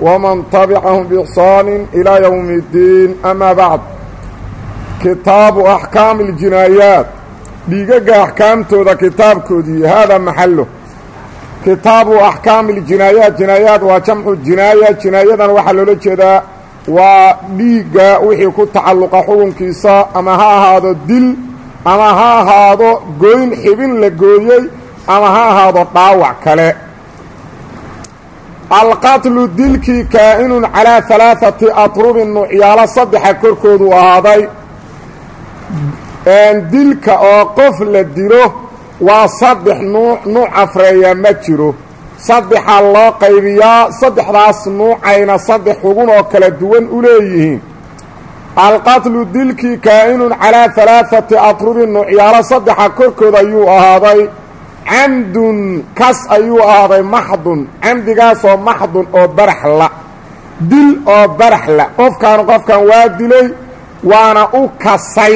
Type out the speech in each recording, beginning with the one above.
ومن تبعهم بإحسان إلى يوم الدين أما بعد كتاب أحكام الجنايات dhiigaga axkaamtooda kitaabkoodii haadaa maxallo kitaabu axkaami ljinaayaat jinaayaat waa jamcu jinaaya jinaayadan waxaa loola jeedaa waa dhiigga wixii ku tacalluqa xukunkiisa ama ha ahaado dil ama ha ahaado goyn xibin la gooyey ama ha ahaado dhaawac kale alqatlu dilkii kaa'inun calaa halaaثati atrubin nuucyaalo saddexa korkoodu ahaaday. Dilka oo qof la dilo waa saddex nuuc nuuc afreeya ma jiro. Saddexaa loo qaybiyaa saddexdaas nuucayna saddex xugun oo kala duwan u leeyihiin. Alqatlu dilkii kaa'inun calaa halaaثati atrubin nuucyaalo saddexa korkood ayuu ahaaday camdun kas ayuu ahaaday maxdun camdigaasoo maxdun oo baraxla dil oo baraxla qofkaan qofkan waa dilay waana u kasay.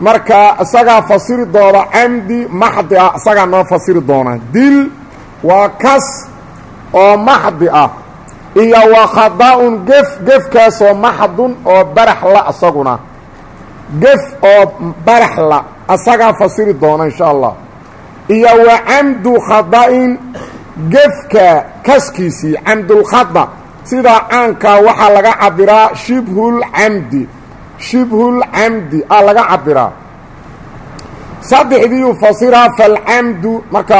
Marka isagaa fasiri doona camdi maxdi ah isagaa noo fasiri doona. Dil waa kas oo maxdi ah. Iyo waa khada-un gef gefkaasoo maxdun oo baraxla isaguna gef oo baraxla isagaa fasiri doona insha allah iyo wa camdu khada-in gefka kaskiisii camdulkhada sidaa caankaa waxaa laga cabiraa shibhulcamdi shibhulcamdi a laga cabiraa saddexdiiu fasiraa falcamdu marka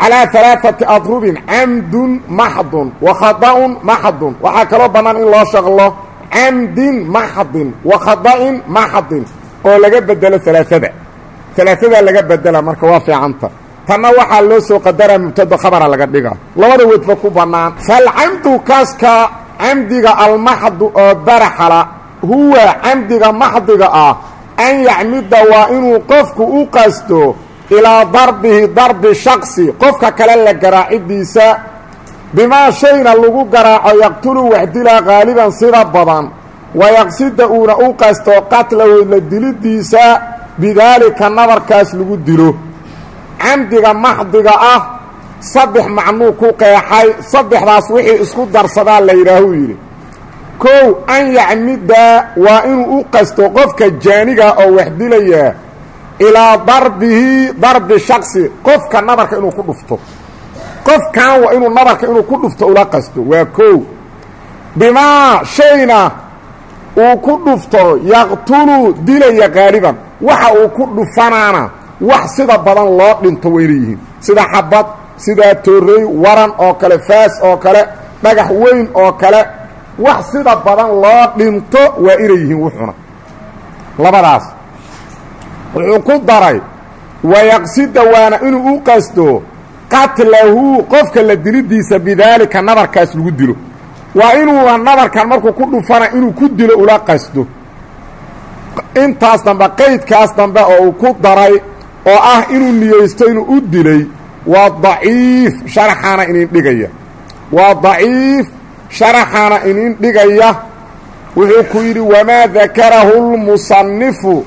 calaa halaaثati adrubin camdun maxdun wa khada-un maxdun waxaa kaloo bannaan in loo shaqlo camdin maxdin wa khada-in maxdin oo laga bedelo alaaada alaadaa laga bedela marka waa fiicanta. Tanna waxaa loo soo qadaraa mubtado khabara laga dhiga. Labada wedba ku bannaan. Falcamdu kaaska camdiga almaxdu oo baraxala huwa camdiga maxdiga ah an yacmida waa inuu qofku u qasto ilaa darbihi darbi shaksi qofka kale la garaacidiisa bimaa shayna lagu garaaco yaqtulu waxdilaa qaaliban sida badan wayaqsida uuna u qasto qatlahu la dilidiisa bidaalika nabarkaas lagu dilo. Camdiga maxdiga ah saddex macnuu ku qeexay saddexdaas wixii isku darsadaa la yidhaahuu yidhi. Kow an yacmida waa inuu u qasto qofka jaaniga oo wax dilayaa ilaa darbihi darbi shaksi qofka nabarka inuu ku dhufto. Qofkan waa inuu nabarka inuu ku dhufto ula qasto. Waa kow bimaa shayna uu ku dhufto yaqtulu dilaya qaaliban waxa uu ku dhufanaana wax sida badan loo dhinto wayna yihiin sida xabad sida toorey waran oo kale faas oo kale dhagax weyn oo kale wax sida badan loo dhinto waa inay yihiin wuxuna. Labadaas wuxuu ku daray wayaqsida waana inuu u qasto qatlahu qofka la dilidiisa bidaalika nabarkaas lagu dilo. Waa inuuna nabarkan markuu ku dhufana inuu ku dilo ula qasto intaas dambe qaydkaas dambe oo uu ku daray oo ah inuu niyeysto inuu u dilay waa daciif sharaxaana inin dhigaya. Waa daciif sharaxaana inin dhigaya. Wuxuu ku yidhi wamaa dakarahu lmusanifu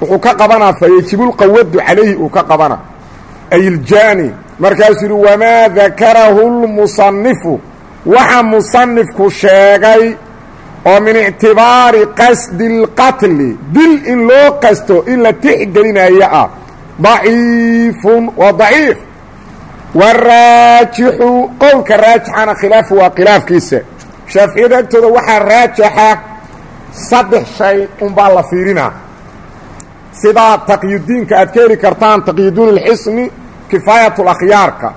wuxuu ka qabanaa fayajibulqawadu calayhi uu ka qabana ay iljaani markaasuu yidhi wamaa dakarahu lmusanifu waxa musanifku sheegay oo min ictibaari qasdi اlqatli dil in loo qasto in la tixgelinaya ah daciifun waa daciif waraajixu qowlka raajixana khilaafu waa khilaafkiisa shaaficiyada agtooda waxaa raajaxa saddex shay unbaa la fiirinaa sidaa taqyudiinka aad ka heli kartaan taqyiduun اlxisni kifaayat اlakhyaarka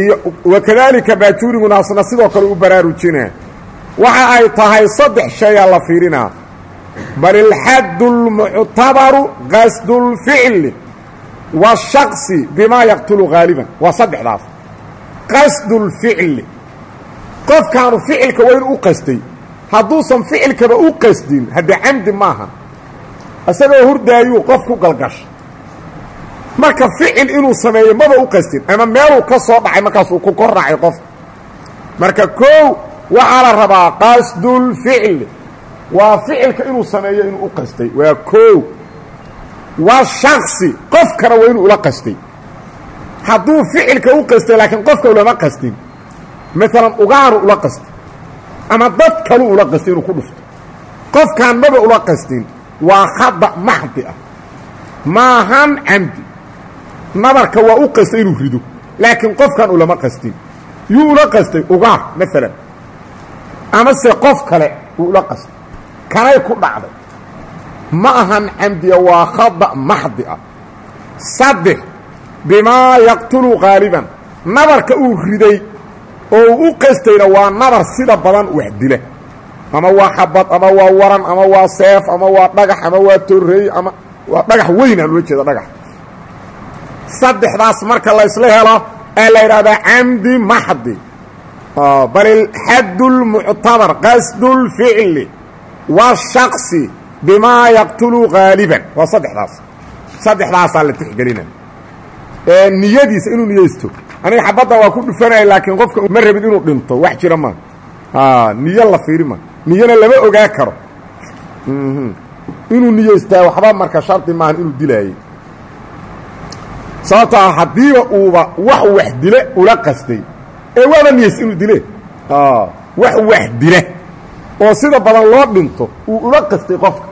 iyo wakadaalika baajuuriguna asna sidoo kale u baraarujina waxa ay tahay saddex shayaa la fiirinaa bal ilxaddu lmuctabaru qasdu lficli washaqsi bimaa yaqtulu haaliban waa saddexdaas. Qasdu lficli qofkaanu ficilka waa u qastay hadduusan ficilkaba u qasdin haddee camdi maaha. Isagoo hurdaayuu qofku galgashay marka ficil inuu sameeyo maba u qasdin ama meeluu ka soo dhacay markaasuu ku kor raacay marka koow waxaa la rabaa qasdulficli waa ficilka inuu sameeyo inuu u qastay. Waa koow. Waa shaksi qofkana waa inuu ula qastay. Hadduu ficilka u qastay laakiin qofka ulama qastin. Maalan ugaanu ula qastay. Ama dad kalu ula qastay inuu ku dhufto. Qofkaan maba ula qastin. Waa khada maxdi ah. Maahan camdi. Nabarka waa u qastay inuu rido. Laakiin qofkan ulama qastin. Yuu ula qastay ugaar maalan amase qof kale uu ula qastay kanay ku dhacday. Ma ahan camdiya waa khada maxdi ah. Saddex bimaa yaqtulu qaaliban nabarka uu riday oo u qastayna waa nabar sida badan wax dila ama waa xabad ama waa waran ama waa seef ama waa dhagax ama waa torreey ama waa dhagax weyn aan ula jeeda dhagax. Saddexdaas marka la helo ee la yidhahdaa camdi maxdi bal ilxaddu lmuctabar qasdu lficli washaqsi bimaa yaqtulu haaliban waa saddexdaas saddexdaasaa la tixgelina niyadiisa inuu niyeysto aniga xabadda waa ku dhufanaya laakiin qofka ma rabin inuu dhinto wax jira ma niyo la fiiri ma niyona lama ogaa karo inuu niyeystaa waxba marka shardi maahan inuu dilaayey sababtaa haddiiba uuba wax wax dile ula qastay ee waaba niyeysta inuu dile wax wax dila oo sida badan loo dhinto uu ula qastay qofka.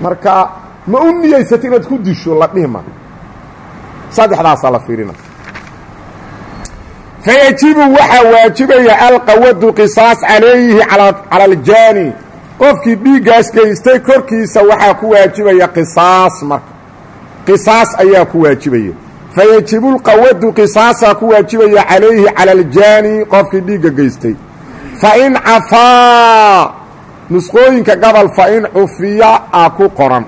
Marka ma u niyeysata inaad ku disho la dhihi ma. Saddexdaasaa la fiirina. Fayajibu waxaa waajibaya alqawadu qisaas calayhi cala aljaani. Qofkii dhiiggaas geystay korkiisa waxaa ku waajibaya qisaas marka. Qisaas ayaa ku waajibaya fayajibu lqawadu qisaasaa ku waajibaya calayhi cala aljaani qofkii dhiigga geystay fain cafaa nusqooyinka gobol fain cufiya a ku qoran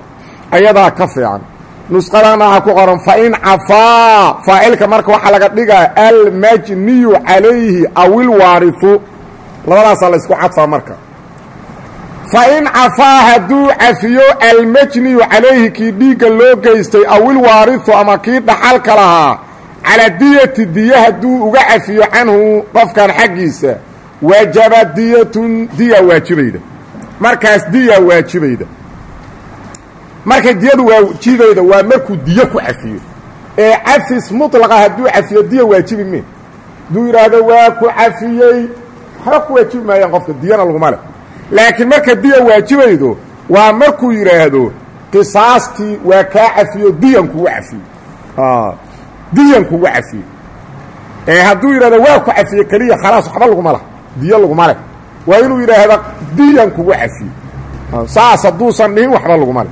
ayadaa ka fiican nusqadana ha ku qoran fain cafaa faacilka marka waxaa laga dhigaa almajniyu calayhi aw ilwaarifu labadaasaa la ysku cadfaa marka fain cafaa hadduu cafiyo almajniyu calayhi kii dhiigga loo geystay aw ilwaarifu ama kii dhaxalka lahaa calaa diyati diya hadduu uga cafiyo canhu qofkan xaggiisa wajaba diyatun diya waajibayda markaas diya waajibayda markay diyadu waajibayda waa markuu diyo ku cafiyo ee cafis mutlaqa hadduu cafiyo diya waajibi me hadduu yidhaahdo waa ku cafiyey waxba ku waajibi maayaan qofka diyana laguma laakiin marka diya waajibaydo waa markuu yidhaahdo qisaastii waa kaa cafiyo diyan kugu cafiyo. Diyan kugu cafiyo. Ee hadduu yidhahdo waa ku cafiye keliya khalaas waxba laguma lah diyo laguma leh waa inuu yidhaahdo diyan kugu cafiyo. Saas hadduusan dhihin waxba laguma leh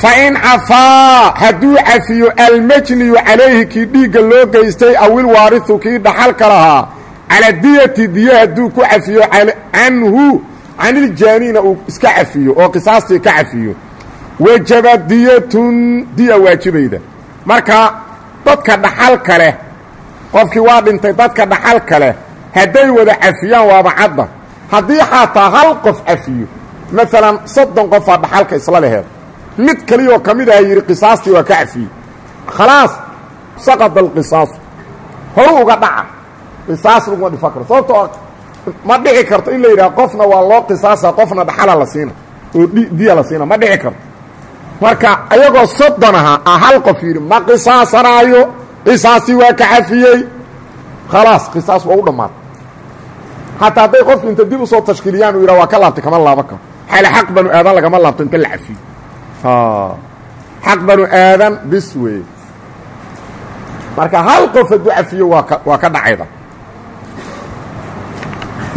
fain cafaa hadduu cafiyo almajniyu calayhi kii dhiigga loo geystay aw ilwaariu kii dhaxalka lahaa calaa diyati diya hadduu ku cafiyo canhu caniljaaniina uu iska cafiyo oo qisaastii ka cafiyo. Wajaba diyatun diya waajibayda. Marka dadka dhaxalka leh qofkii waa dhintay dadka dhaxalka leh hadday wada cafiyaan waaba cadda. Haddii xataa hal qof cafiyo maalan soddon qofaa dhaxalka isla leheed. Mid kaliyaoo ka mid aha yidhi waa ka cafiyey khalaas saqada alqisaasu horu uga dhaca qisaas laguma dhifan karo sababtoo ma dhici karto in la yidhaha qofna waa loo qisaasa qofna dhaxala la siina oo diya la siina ma dhici karto. Marka ayagoo soddon aha a hal qof yidhi ma qisaasanaayo qisaastii waa ka cafiyey khalaas qisaas waa u dhammaatay xataa hadday qofki inta dib u soo tashkiiliyaan uu yidhaha waa ka laabtay kama laaban karo xale xaq banu aadan lagama laabto inta la cafiyo xaq banu aadan bis weeye. Marka hal qof hadduu cafiyo waa ka waa ka dhacayda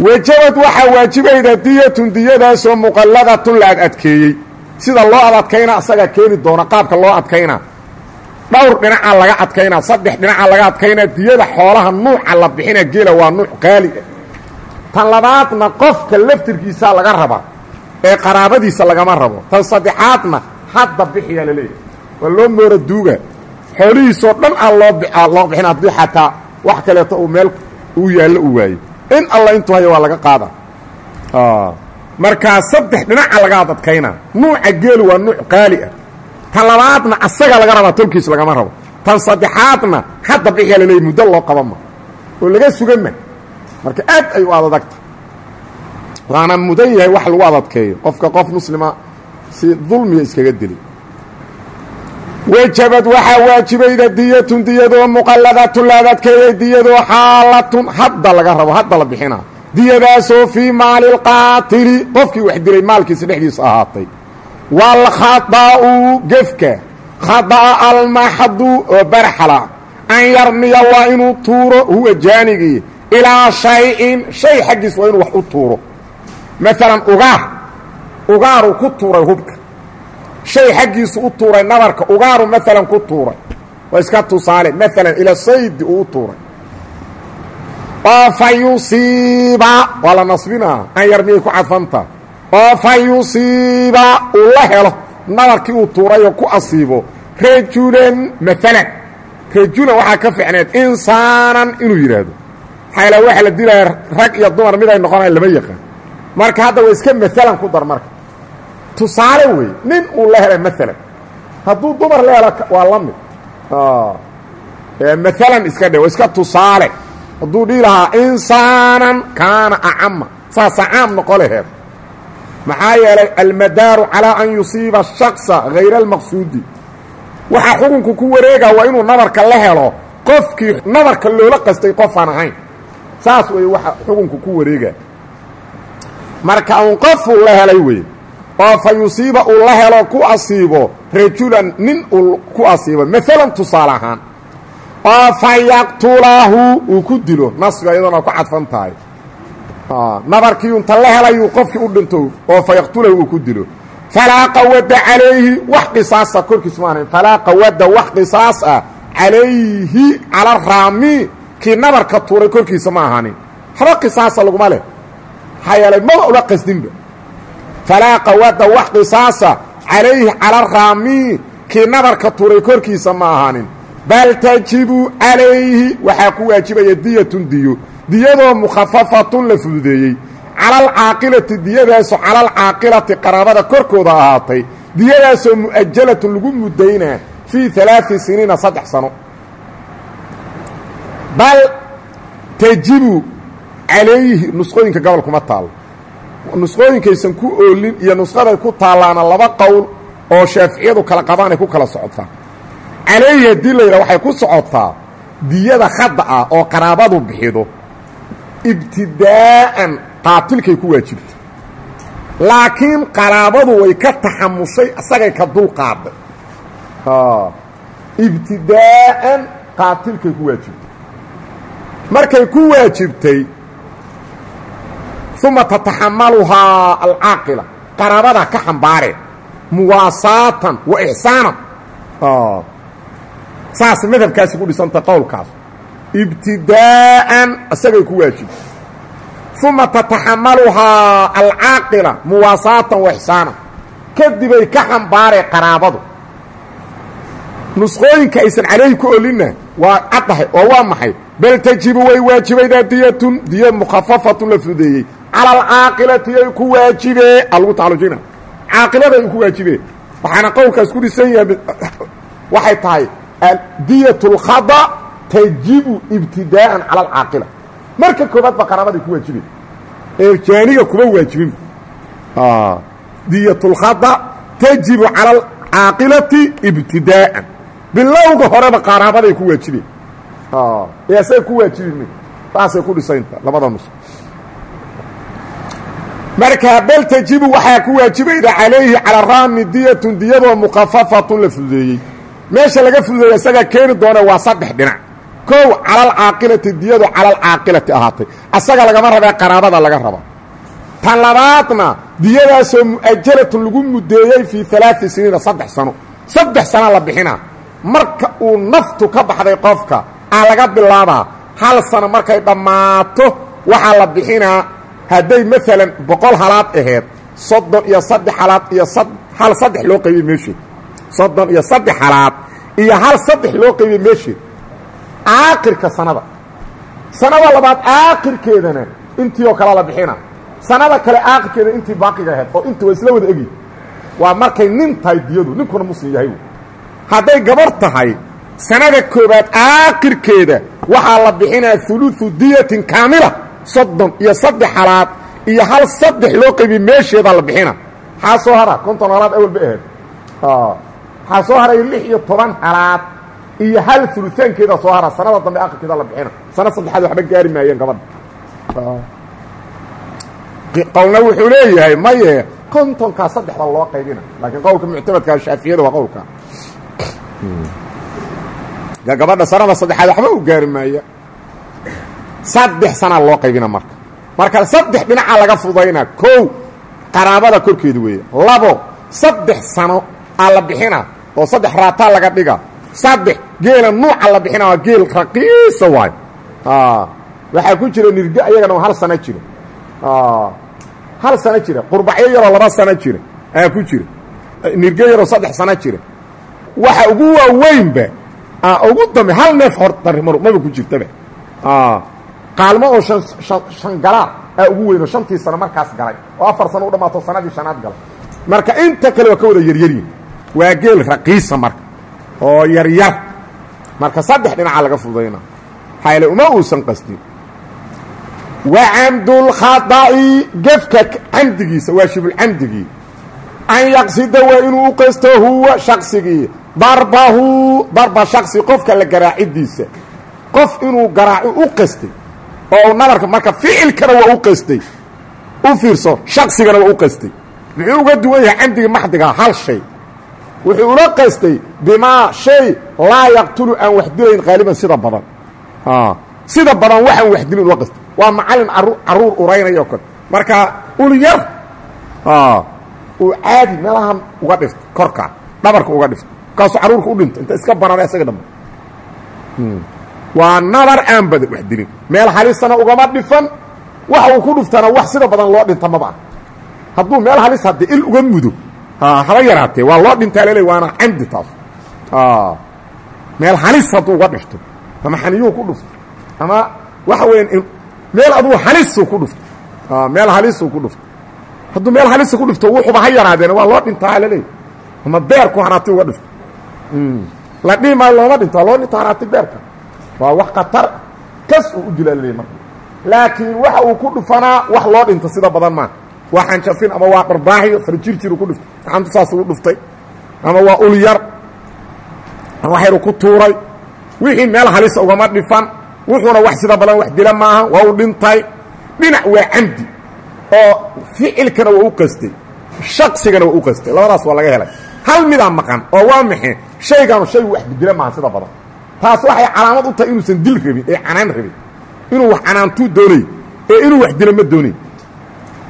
wajabad waxaa waajibayda diyatun diyadaasoo muqalladatun la ad adkeeyey. Sida loo ad adkayna asagaa keeni doona qaabka loo adkaynaa dhowr dhinacaa laga adkaynaa saddex dhinacaa laga adkaynaa diyada xoolaha nuuca la bixina geela waa nuuc qaali. Ah tan labaadna qofka laftirkiisaa laga rabaa ee qaraabadiisa lagama rabo. Tan saddexaadna hadda bixiyaa la leeyahay. Waa loo moora duuga. Xoolihiisoo dhan aa loo loo bixina haddii xataa wax kaleeto uu meel uu yaallo uu waayo in alla intuu hayo waa laga qaada markaa saddex dhinaca laga adadkayna. Nuuca geelu waa nuuc qaali ah. Tan labaadna asaga laga rabaa tolkiis lagama rabo. Tan saddexaadna hadda bixiya muddo loo qaba ma. Oo laga sugan ma. Marka aad ay u adadagta. Waana mudan yahay wax lagu adadkeeyo. Qofka qof muslima si dulmiga iskaga dili wajabad waxaa waajibayda diyatun diyadoo muqalladatun la adadkeeyey diyadoo xaalatun hadda laga rabo hadda la bixinaa diyadaasoo fii maali lqaatili qofkii wax dilay maalkiisa dhexdiisa ahaatay. Waalkhada'u gefka. Khada'a almaxdu oo barxala. An yarmiya waa inuu tuuro huwa jaanigii ilaa shay-in shay xaggiis waa inuu wax u tuuro. Maalan ugaar. Ku tuuray hubka shay xaggiisu u tuuray nabarka ugaaru maalan ku tuuray. Waa iska tusaale maalan ila saydi uu u tuuray. Oo fa yusiiba waa la nasbinaa an yarmiyay ku cadfanta oo fa yusiiba uu la helo nabarkii uu tuurayoo ku asiibo rajulan maalan rajulan waxaa ka ficneed insaanan inuu yidhaahdo xayla waxaa la dilaya rag iyo dumar mid ay noqonayan lama yaqaan. Marka hadda waa iska maalan ku dar marka tusaale wey nin uu la helay maalan hadduu dumar la waa la mid. Maalan iska dhe iska tusaale. Hadduu dhihi lahaa insaanan kaana acama saasa caam noqo laheed maxaa yeelay almadaaru calaa an yusiiba shaksa hayra almaqsuudi. Waxaa xukunku ku wareegaa waa inuu nabarka la helo qofkii nabarka loola qastay qofaan ahayn. Saas wey waxa xukunku ku wareegaa marka un qofuu la helay wey oo fa yusiiba uu la helo ku asiibo rajulan nin uu ku asiibo. Maalan tusaale ahaan oo fa yaqtulahu uu ku dilo nasbiga iyadoona ku cadfan tahay. Nabarkii unta la helayuu qofkii u dhinto oo fa yaqtulahu uu ku dilo. Falaa qawada calayhi wax qisaasa korkiis ma ahayn. Falaa qawada wax qisaas ah calayhi cala raami kii nabarka tuuray korkiisa ma ahaanin. Haba qisaasa laguma leh. Maxaa yeelay maba ula qasdinba falaa qawada wax qisaasa calayhi cala raami kii nabarka tuuray korkiisa ma ahaanin bal tajibu calayhi waxaa ku waajibaya diyatun diyo diyadoo mukhafafatun la fududeeyey cala alcaaqilati diyadaasoo cala alcaaqilati qaraabada korkooda ahaatay diyadaasoo mu'ajalatun lagu mudaynaa fii alaai siniina saddex sano bal tajibu calayhi nusqooyinka gobol kuma taalo nusqooyinkaysan ku oolin iyo nusqaday ku taallaana laba qowl oo shaaficiyadu kala qabaanay ku kala socotaa. Calayhi haddii la yidhaha waxay ku socotaa diyada khadda ah oo qaraabadu bixido ibtidaa'an qaatilkay ku waajibta laakiin qaraabadu way ka taxamushay isagay ka dul qaaday. Ibtidaa'an qaatilkay ku waajibtay. Markay ku waajibtay uma tataxamaluhaa alcaaqila qaraabadaa ka xambaareen muwaasaatan wa ixsaanan saas madhabkaasi ku dhisanta qowlkaas. Ibtidaa'an isagay ku waajibtay uma tataxamaluhaa alcaaqila muwaasaatan wa ixsaanan kadibay ka xambaareen qaraabadu. Nusqooyinka aysan calayhi ku olinna waa caddahay oo waa maxay? Bal tajibu way waajibaydaa diyatun diya mukhafafatun la fudeeyey cala alcaaqilati ay ku waajibee. Alagu tacalujina caaqilada ay ku waajibee. Waxaana qowlkaas ku dhisan yahay waxay tahay diyat اlkhada tajibu ibtidaa'an cala alcaaqila marka koobaad ba qaraabaday ku waajibeen. Ee jaaniga kuma waajibin. Diyat اlkhada tajibu cala alcaaqilati ibtidaa'an bilowga horeba qaraabaday ku waajibeen. Ee asay ku waajibin saasay ku dhisanta labada nus marka bal tajibu waxaa ku waajibayda calayhi calaa raami diyatun diyadoo mukhafafatun la fududeeyey. Meesha laga fududeeya isagaa keeni doona waa saddex dhinac. Kow cala alcaaqilati diyadu cala alcaaqilati ahaatay. Asaga lagama rabee qaraabada laga raba tan labaadna diyadaasoo mu'ajalatun lagu mudeeyey fii alaai siniina saddex sano. Saddex sana la bixinaa. Marka uu naftu ka baxday qofka aa laga bilaabaa hal sano markay dhammaato waxaa la bixinaa hadday maalan boqol halaad aheed soddon iyo saddex halaad iyo hal saddex loo qaybiyey meesheed soddon iyo saddex halaad iyo hal saddex loo qaybiyey meesheed aakirka sanada. Sanada labaad aakirkeedana intii oo kalea la bixina. Sanada kale aaqirkeeda intii baaqiga ahayd oo inta waa isla wada egi. Waa markay nin tahay diyadu ninkuna muslim yahay hadday gabar tahay sanada koobaad aakirkeeda waxaa la bixinaa uluثu diyatin kaamila soddon iyo saddex halaad iyo hal saddex loo qaybiy meesheedaa la bixina. Maxaa soo hara konton halaad awalba ahayd waxaa soo haray lix iyo toban halaad iyo hal uluaankeeda soo hara sanada dambe aakirkeeda la bixina. Sanad saddexaad waxba gaari maayeen gabadha qowlna wuxuu leeyahay maye kontonkaa saddexda loo qaybina. Laakiin qowlka muctamadkaa shaafiyada waa qowlka. Gabadha sanada saddexaad waxba u gaari maaya saddex sanaa loo qaybina marka. Marka saddex dhinaca laga fudaynaa kow qaraabada korkeeda weeye. Labo saddex sano aa la bixina oo saddex raataa laga dhiga. Saddex geela nuuca la bixina waa geel raqiisa waayo waxaa ku jira nirge ayagana hal sano jira. Hal sano jira. Qurbacyo yaroo laba sano jira. Ayaa ku jira. Nirge yaroo saddex sano jira. Waxa ugu waaweynba ugu dambe hal neef hordarimar maba ku jirtaba qaalmo oo an shan galaad aa ugu weyn oo shantii sano markaas galay oo afar sano u dhammaato sanadii shanaad galay. Marka inta kale waa ka wada yaryaryin waa geel raqiisa marka oo yaryar. Marka saddex dhinaca laga fudayna xayle uma uusan qastin wa camdulkhada'i gefka camdigiisa waa shibulcamdigii an yaqsida waa inuu u qasto huwa shaqsigii darbahu darba shaksi qofka la garaacidiisa qof inuu garaaco u qastay oo nabarka marka ficilkana waa u qastay u fiirso shaqsigana waa u qastay muxuu uga duwan yahay camdiga maxdigaa hal shay. Wuxuu ula qastay bimaa shay laa yaqtulu aan wax dilayn qaaliban sida badan. Sida badan waxaan wax dilin ula qastay waa macallin carruur uraynayo kale. Marka ul yar. Uu caadi meelahan uga dhifto korkaa dhabarka uga dhifto markaasuu carruurka u dhinto inta iska banana isaga dhamba waa nabar aan badan wax dilin. Meel halisana ugama dhifan. Waxa uu ku dhuftana wax sida badan loo dhinta maba ah hadduu meel halis haddee il uga mudo haba yaraatee waa loo dhintaa lele waana camdi taas. Meel halis hadduu uga dhifto ama xaniyuhu ku dhufto ama waxa weya meel aduu halisuu ku dhufto. Meel halisuu ku dhufto. Hadduu meel halisa ku dhifto wuxuba ha yaraadeena waa loo dhintaa laleeya ama beerku hanaati uga dhifto. La dhihi maayo looma dhinto waa loo dhinto hanaati beerka waa wax khatar kas uu u dilaa laleeya marka. Laakiin waxa uu ku dhufanaa wax loo dhinto sida badan maa waa xanjafin ama waa dharbaaxyo farjirjiru ku dhiftay gacantu saas ugu dhuftay. Ama waa ul yar ama wax yaru ku tuuray. Wixii meel halisa ugama dhifan wuxuuna wax sida badan wax dila maaha waa u dhintay. Dhinac waa camdi oo ficilkana waa u qastay. Shaqsigana waa u qastay. Labadaas waa laga helay. Hal midaa maqan oo waa maxe shayganu shay wax dila maaha sida badan taas waxay calaamad u tahay inuusan dil rabin ee canaan rabin. Inuu wax canaantuu doonay ee inuu wax dilo ma doonayn.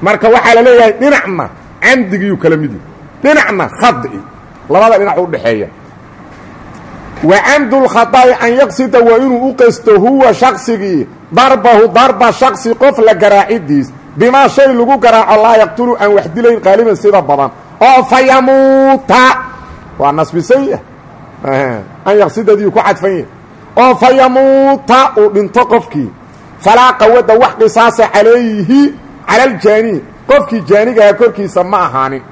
Marka waxaa la leeyahay dhinacna camdigiyuu kala mid dhinacna khadi labada dhinac u dhexeeya wa camdulkhada'i an yaqsida waa inuu u qasto huwa shaqsigii darbahu darba shaksi qof garaacidiis. Bimaa shay lagu garaaco laa yaqtulu aan wax dilayn qaaliban sida badan. Oo fa yamuuta. Waa nasbisay an yaqsidadii ku cadfan yahy oo fa yamuuta uu dhinto qofkii. Falaa qawada wax qisaasa calayhi cala aljaani qofkii jaanigaha korkiisa ma ahaanin.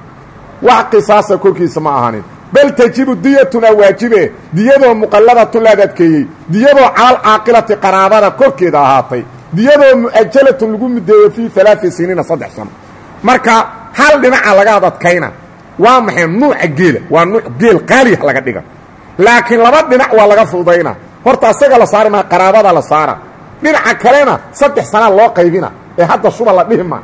Wax qisaasa korkiisa ma ahaanin. Bal tajibu diyatuna waajibe. Diyadoo muqalladatun laad adkeeyey. Diyadoo calal caaqilati qaraabada korkeeda ahaatay. Diyadoo mu'ajalatun lagu mudeeyo fii alaai siniina saddex sano. Marka hal dhinaca laga adadkayna. Waa maxay nuuca geela waa nuuc geel qaaliya laga dhiga laakiin laba dhinac waa laga fududayna horta asaga la saari maa qaraabada la saara. Dhinaca kalena saddex sanaa loo qaybina ee hadda shuba la dhihi maa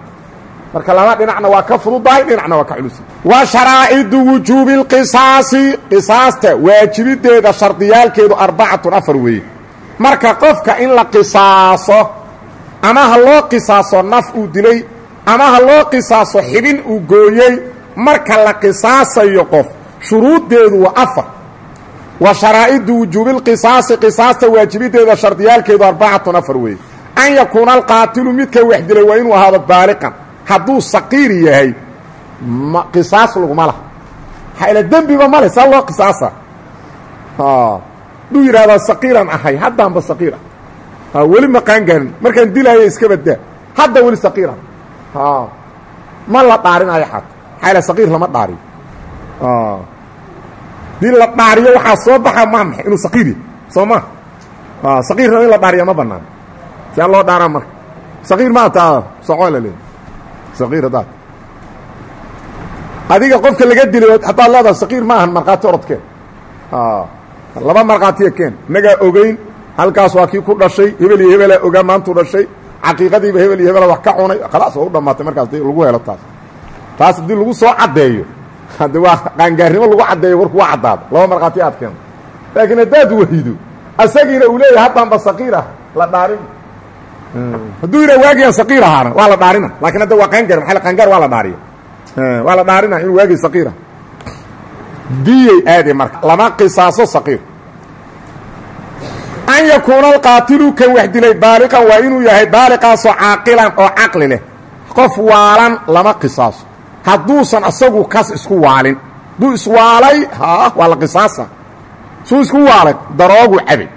marka laba dhinacna waa ka fududahay dhinacna waa ka culusi. Wa sharaa'idu wujuubi اlqisaasi qisaasta waajibideeda shardiyaalkeedu arbacatun afar weeye. Marka qofka in la qisaaso ama ha loo qisaaso naf uu dilay ama ha loo qisaaso xibin uu gooyey marka la qisaasayo qof shuruuddeedu waa afar wa sharaa'idu wujuubi اlqisaasi qisaasta waajibideeda shardiyaalkeedu arbacatun afar weeye an yakuuna alqaatilu midka wax dilay waa inuu ahaado baaliqan. Hadduu saqiir yahay qisaas laguma laha xayla dembiba male saa loo qisaasa. Hadduu yidhahdaa saqiiran ahay haddaanba saqiir ah weli ma qaangaarin markaan dilaayo iska badaa hadda weli saqiira ma la dhaarinayo xata maxaa saqiir lama dhaariyo dii la dhaariyo waxaa soo baxa maa maxay inuu saqiir yahy soo ma saqiirna in la dhaariya ma banaan siaa loo dhaaraa marka. Saqiir maa taa soco la leey saqiir haddaad adiga qofka laga dilay haddaad leedaha saqiir ma ahan markhaati orodkeen. Laba markhaatiya keen. Inagaa ogeyn halkaas waa kii ku dhashay hebel iyo hebelaa ogaa maantuu dhashay. Caqiiqadiiba hebel iyo hebela wax ka cunay khalaas waa u dhammaatay markaas di lagu helo taas. Taas haddii lagu soo caddeeyo hadde waa qaangaarnimo lagu caddeeyo warku waa caddaada laba markhaati aad keento laakiin haddaad wahido asagiina uu leeyahay haddaanba saqiir ah la dhaarin. Hadduu yidhah waagiyan saqiir ahaana waa la dhaarina. Lakin hadda waa qaangaar maaa qaangaar waa la dhaariya. Waa la dhaarina inuu waagii saqiir ah. Diyay aade marka lama qisaaso saqiir. An yakuuna alqaatilu kan wax dilay baaliqan waa inuu yahay baaliqaasoo caaqilan oo caqli leh. Qof waalan lama qisaaso hadduusan asagu kas isku waalin. Hadduu iswaalay waa la qisaasa. Suu isku waalay daroogu cabay.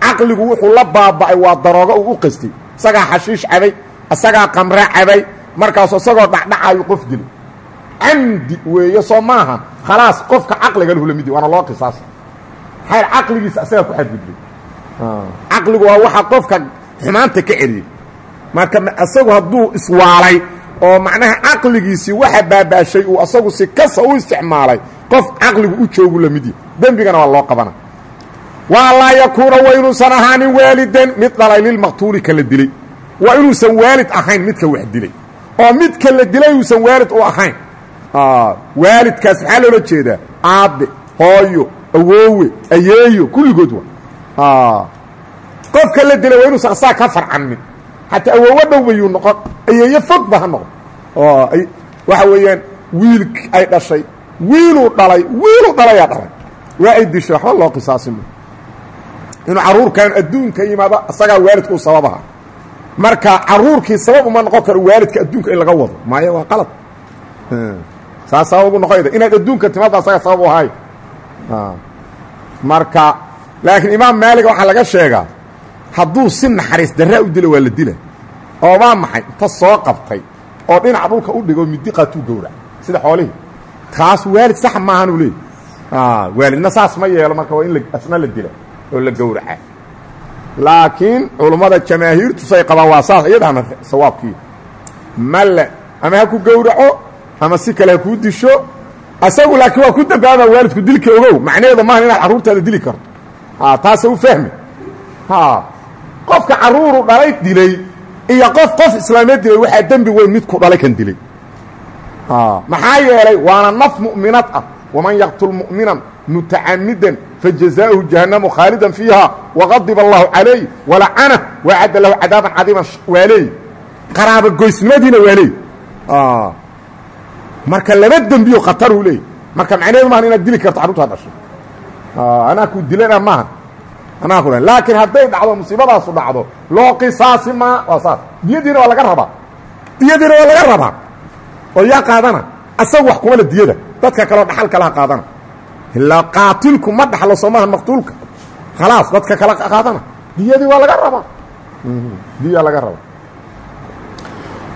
Caqligu wuxuu la baaba'ay waa daroogo uu u qastay isagaa xashiish cabay isagaa qamre cabay markaasu isagoo dhacdhacayu qof dilay camdi weeye soo maaha. Khalaas qofka caqliga lahu lamidi waana loo qisaasa. Maxaa caqligiisa asagaa ku xadgudbay. Caqligu waa waxa qofka xumaanta ka celiyey marka isagu hadduu iswaalay oo macnaha caqligiisii waxa baabaashay uu asagu si kasa u isticmaalay qof caqligu u joogu lamidya dembigana waa loo qabana. Waa laa yakuuna waa inuusan ahaanin waalidan mid dhalay lilmaqtuuli ka la dilay. Waa inuusan waalid ahayn midka wax dilay. Oo midka la dilay uusan waalid u ahayn. Waalidkaas maxaa loola jeedaa? Aabbe hooyo awoowe ayeeyo kulligood wa qofka la dilay waa inuusan asaga ka farcanmin xataa awoowo dhow bayuu noqon. Ayeeyo fog ba ha noqon. Waxa weeyaan wiil ay dhashay. Wiiluu dhalay wiiluu dhalayaa dhalay. Waa ay dishay waxba loo qisaasimo inuu carruurkan adduunka yimaado isagaa waalidka u sababaha. Marka carruurkii sabab uma noqon karo waalidka adduunka in laga wado. Maayo waa qalad. Saa sabab ugu noqoyda. Inaad adduunka timaadba asaga sabab u ahay. Marka laakiin imaam maalig waxaa laga sheegaa hadduu si naxariis darraa u dilo waa la dila. Oo waa maxay? Inta soo qabtay. Oo dhinaca dhulka u dhigo midi qaatuu gowrac sida xoolihii taas waalid sax maahanuu leey waalidna saas ma yeelo marka waa in asna la dila oo la gowraca. Laakiin culummada jamaahiirtu say qabaan waa saas iyadaana sawaabkii male ama ha ku gowraco ama si kale ha kuu disho. Asagu laakiin waa ku dambaaba waalidku dilka ogow. Macnaheedu maaha inaad carruurtaada dili karto. Taasa u fahmi qofka carruuru dhalay dilay iyo qof qof islaameed dilay waxaa dembi weyn midku dhalay kan dilay. Maxaa yeelay waana naf mu'minad ah. Waman yaqtul mu'minan mutacamidan fajazaa'uhu jahannamu khaalidan fiiha waqadiba allahu calayh walacanah wacadda lahu cadaaban cadiiman waa leey qaraabo goysnimadiina waa leey marka laba dembiyo khataruu leey marka macnaheedu maahan inaad dili karto carruurtaa dhashay anaa ku dilana maaha laakiin hadday dhacdo musiibadaasu dhacdo loo qisaasi maa waa saas. Diyadiina waa laga rabaa. Diyadiina waa laga rabaa. Oo yaa qaadana. Asaga wax kuma la diyada. Dadka kaleo dhaxal kalaha qaadana. Ilaa qaatilku ma dhaxlo soo maaha maqtuulka. Khalaas dadka kala qaadana. Diyadii waa laga rabaa. Diya laga rabaa.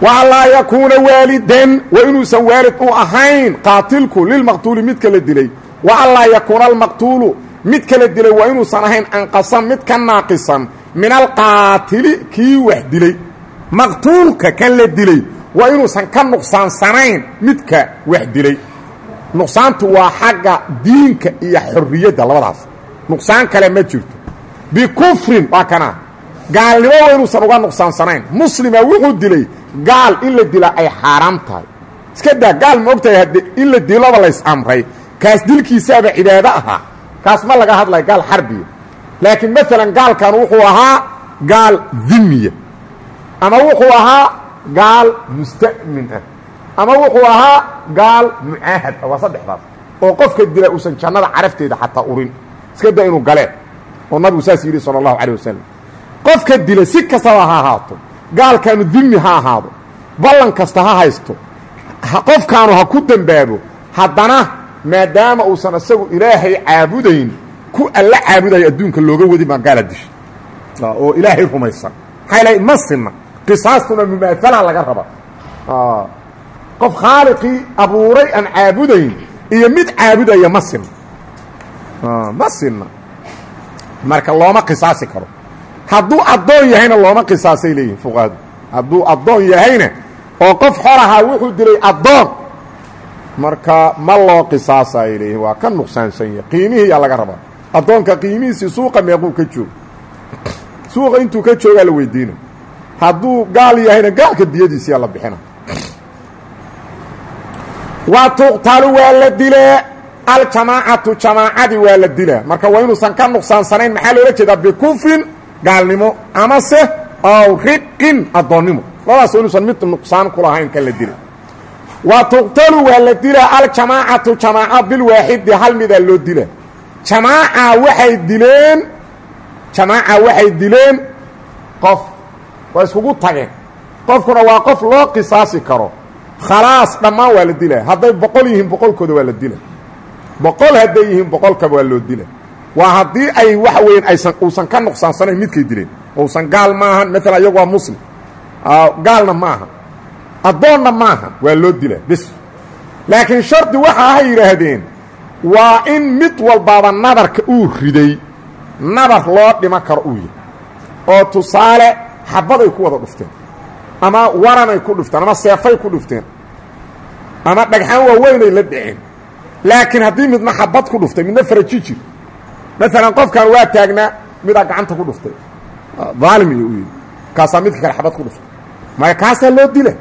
Walaa yakuuna waalidan waa inuusan waalid u ahayn qaatilku lilmaqtuuli midka la dilay. Wa anlaa yakuuna almaqtuulu midka la dilay waa inuusan ahayn anqasan mid ka naaqisan min alqaatili kii wax dilay. Maqtuulka kan la dilay waa inuusan ka nuqsaansanayn midka wax dilay. Nuqsaantu waa xagga diinka iyo xorriyadda labadaas. Nuqsaan kale ma jirto. Bikufrin waa kanaa gaalnimo waa inuusan uga nuqsaansanayn muslima wuxuu dilay gaal in la dilaa ay xaaraam tahay. Iska daa gaal ma og tahay in la dilaba lays amray. Kaas dilkiisaaba cibaado ahaa kaas ma laga hadlaya gaal xarbiya. Laakiin maalan gaalkan wuxuu ahaa gaal dimiya ama wuxuu ahaa gaal musta'min ah. Ama wuxuu ahaa gaal mucaahad ah waa saddexdaas. Oo qofka dila uusan jannada carafteeda xataa urin. Iska daa inuu galeen oo nabigu saas yidhi sala allahu calayh wasalam qofka dila si kastaba ha ahaato gaalkaanu dimi ha ahaado ballan kasta ha haysto qofkaanu ha ku dembaabo haddana maadaama uusan isagu ilaahay caabudayn ku alla caabudayo adduunka looga wadi maa gaala disha oo ilaahay rumaysan. Maxaa ilahay ma sinna? Qisaastuna mumaathala laga raba. Qof khaaliqii abuuray aan caabudayn iyo mid caabudaya ma sinna. Ma sinna. Marka looma qisaasi karo. Hadduu addoon yahayna looma qisaasay leeyihiin fuqahadu hadduu addoon yahayna oo qof xolahaa wuxuu dilay addoon marka ma loo qisaasa ay leeyihiin waa ka nuqsaansan yahay. Qiimihii yaa laga rabaa. Addoonka qiimihiisii suuqa meequu ka joog suuqa intuu ka joogaa la weydiina hadduu gaal yahayna gaalka diyadiisiyaa la bixina. Wa tuqtalu waa la dilaa. Aljamaacatu jamaacadii waa la dilaa. Marka waa inuusan ka nuqsaansanayn maxaa loola jeedaa? Bikufrin gaalnimo. Amase ow riqin addoonnimo. Labadaas waa inuusan mid nuqsaan ku lahayn kan la dila wa tuqtalu waa la dilaa aljamaacatu jamaaca bilwaaxidi hal midaa loo dila. Jamaaca waxay dileen jamaaca waxay dileen qof. Waa iskugu tageen. Qofkuna waa qof loo qisaasi karo. Khalaas dhammaan waa la dilaa hadday boqol yihiin boqolkooda waa la dila. Boqol hadday yihiin boqolkaba waa loo dila. Waa haddii ay waxa weeyaan aysan uusan ka nuqsaansanayn midkay dileen. Uusan gaal maahan maalan iyagu waa muslim. Gaalna maaha addoonna maaha. Waa loo dila bis laakiin shardi waxa ha yidhaahdeen waa in mid walbaaba nabarka uu riday nabar loo dhimo karo uu yahay. Oo tusaale xabaday ku wada dhufteen ama waranay ku dhufteen ama seefay ku dhufteen ama dhagxaan waaweynay la dhaceen laakiin haddii midna xabad ku dhuftay midna farajijir maalan qofkan waa taagnaa midaa gacanta ku dhuftay. Daalim iyo u yidhi kaasaa midka kale xabad ku dhuftay. Maya kaasaa loo dila